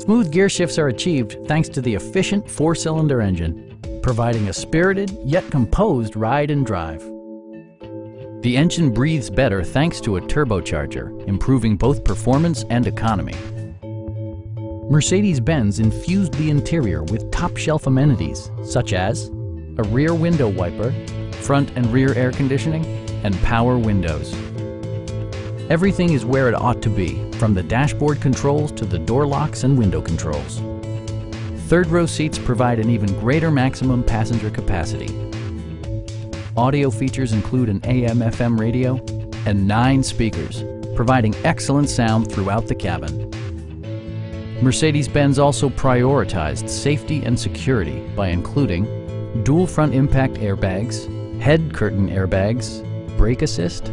Smooth gear shifts are achieved thanks to the efficient four-cylinder engine, providing a spirited yet composed ride and drive. The engine breathes better thanks to a turbocharger, improving both performance and economy. Mercedes-Benz infused the interior with top-shelf amenities such as a rear window wiper, front and rear air conditioning, and power windows. Everything is where it ought to be, from the dashboard controls to the door locks and window controls. Third row seats provide an even greater maximum passenger capacity. Audio features include an AM-FM radio and nine speakers, providing excellent sound throughout the cabin. Mercedes-Benz also prioritized safety and security by including dual front impact airbags, head curtain airbags, brake assist,